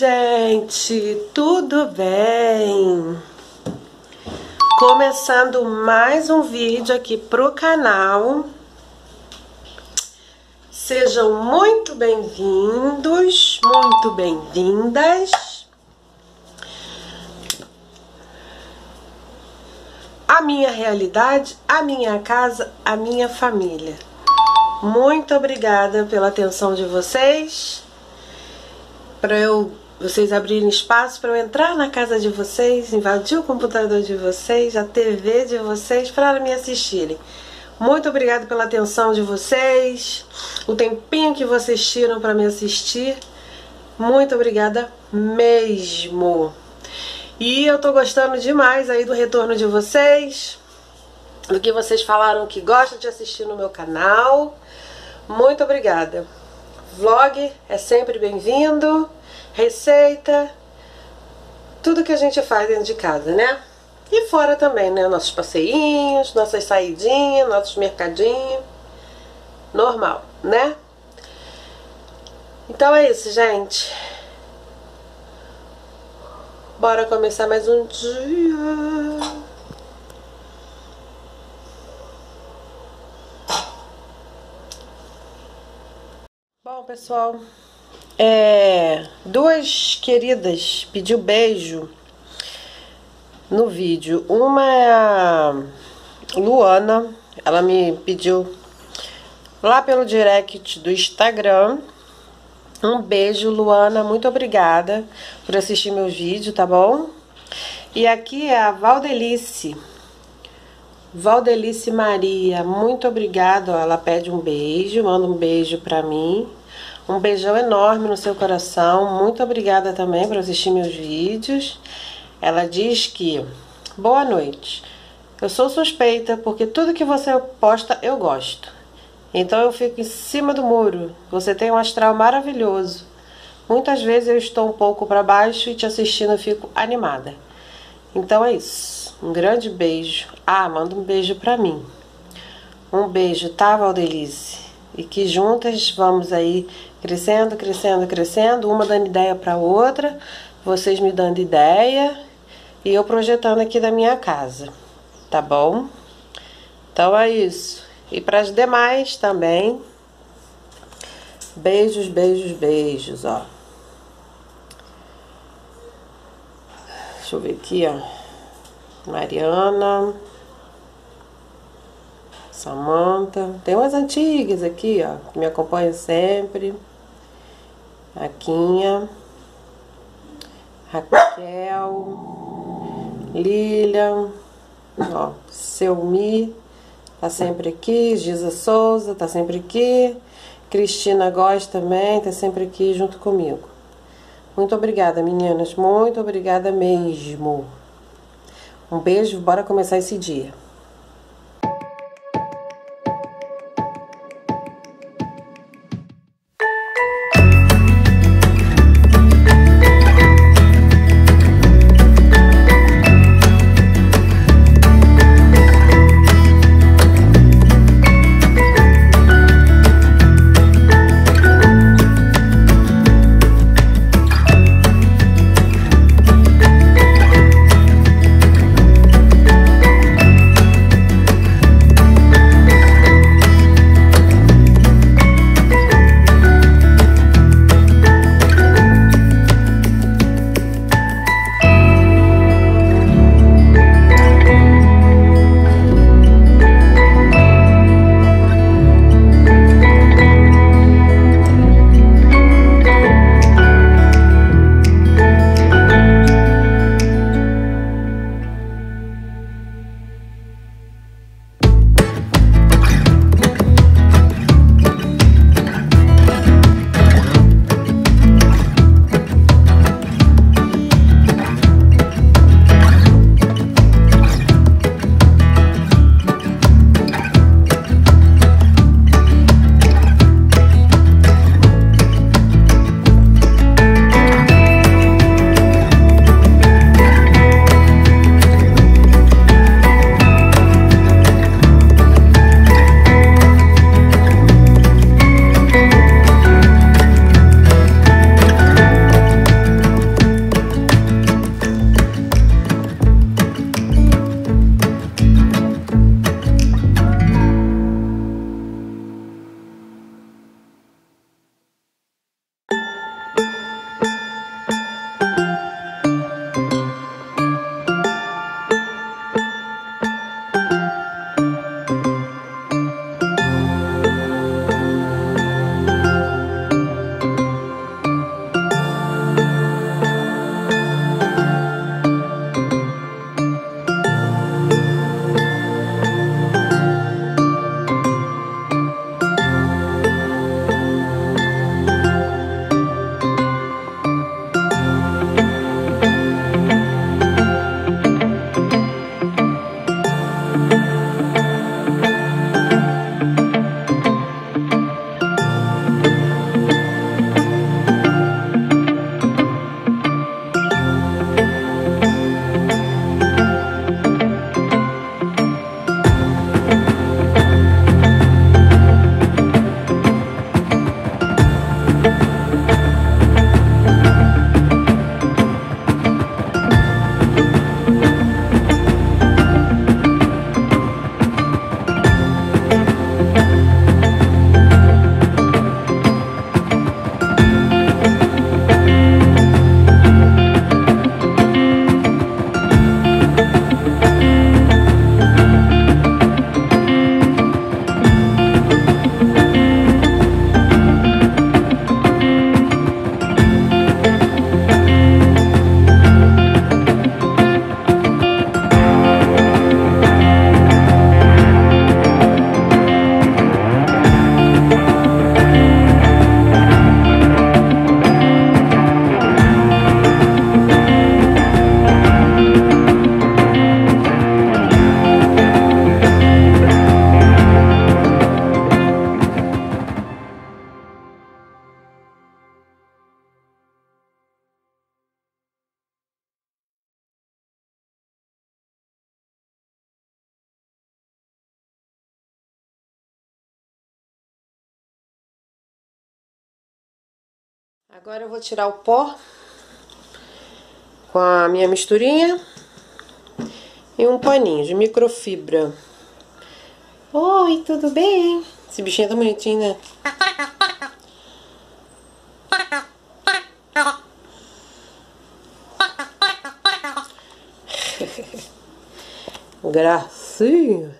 gente, tudo bem? Começando mais um vídeo aqui pro canal. Sejam muito bem-vindos, muito bem-vindas. A minha realidade, a minha casa, a minha família. Muito obrigada pela atenção de vocês para eu vocês abrirem espaço para eu entrar na casa de vocês, invadir o computador de vocês, a TV de vocês para me assistirem. Muito obrigada pela atenção de vocês, o tempinho que vocês tiram para me assistir. Muito obrigada mesmo. E eu tô gostando demais aí do retorno de vocês, do que vocês falaram que gostam de assistir no meu canal. Muito obrigada. Vlog é sempre bem-vindo, receita, tudo que a gente faz dentro de casa, né? E fora também, né? Nossos passeinhos, nossas saidinhas, nossos mercadinhos. Normal, né? Então é isso, gente. Bora começar mais um dia. Bom, pessoal, é, duas queridas pediu beijo no vídeo. Uma é a Luana, ela me pediu lá pelo direct do Instagram. Um beijo, Luana, muito obrigada por assistir meu vídeo, tá bom? E aqui é a Valdelice. Valdelice Maria, muito obrigada. Ela pede um beijo, manda um beijo pra mim. Um beijão enorme no seu coração. Muito obrigada também por assistir meus vídeos. Ela diz que boa noite. Eu sou suspeita porque tudo que você posta eu gosto. Então eu fico em cima do muro. Você tem um astral maravilhoso. Muitas vezes eu estou um pouco para baixo e te assistindo eu fico animada. Então é isso. Um grande beijo. Ah, manda um beijo para mim. Um beijo, tá, Valdelice? E que juntas vamos aí Crescendo, crescendo, crescendo, uma dando ideia para outra, vocês me dando ideia e eu projetando aqui da minha casa, tá bom? Então é isso. E para as demais também. Beijos, beijos, beijos, ó. Deixa eu ver aqui, ó. Mariana. Samanta. Tem umas antigas aqui, ó, que me acompanham sempre. Raquinha, Raquel, Lilian, ó, Selmi, tá sempre aqui, Giza Souza, tá sempre aqui, Cristina Góes também, tá sempre aqui junto comigo. Muito obrigada, meninas, muito obrigada mesmo. Um beijo, bora começar esse dia. Agora eu vou tirar o pó com a minha misturinha e um paninho de microfibra. Oi, tudo bem? Esse bichinho é tão bonitinho, né? Gracinha.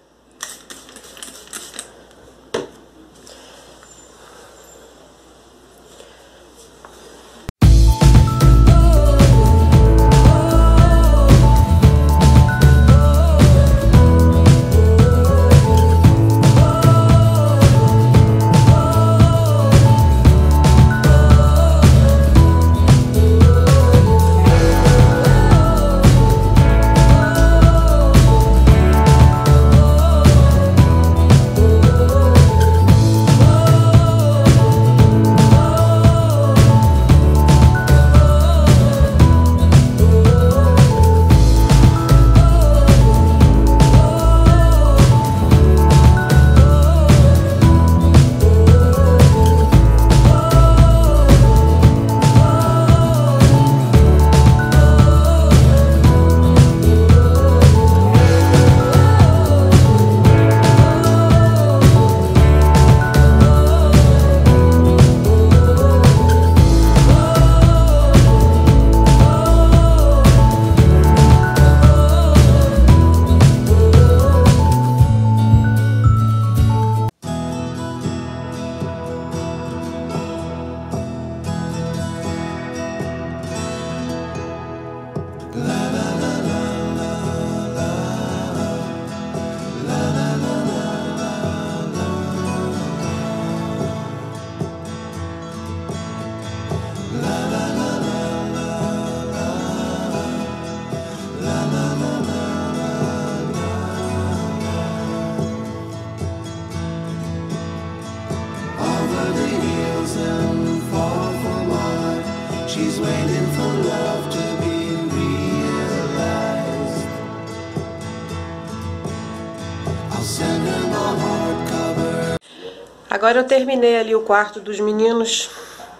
Agora eu terminei ali o quarto dos meninos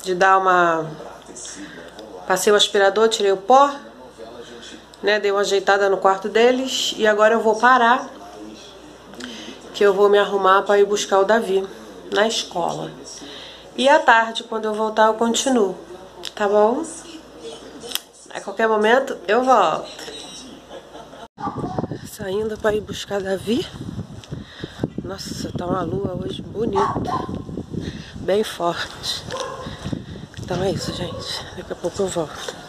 de dar uma... Passei o aspirador, tirei o pó, né? Dei uma ajeitada no quarto deles e agora eu vou parar que eu vou me arrumar para ir buscar o Davi na escola. E à tarde, quando eu voltar, eu continuo, tá bom? A qualquer momento eu volto. Saindo para ir buscar Davi. Nossa, tá uma lua hoje bonita. Bem forte. Então é isso, gente. Daqui a pouco eu volto.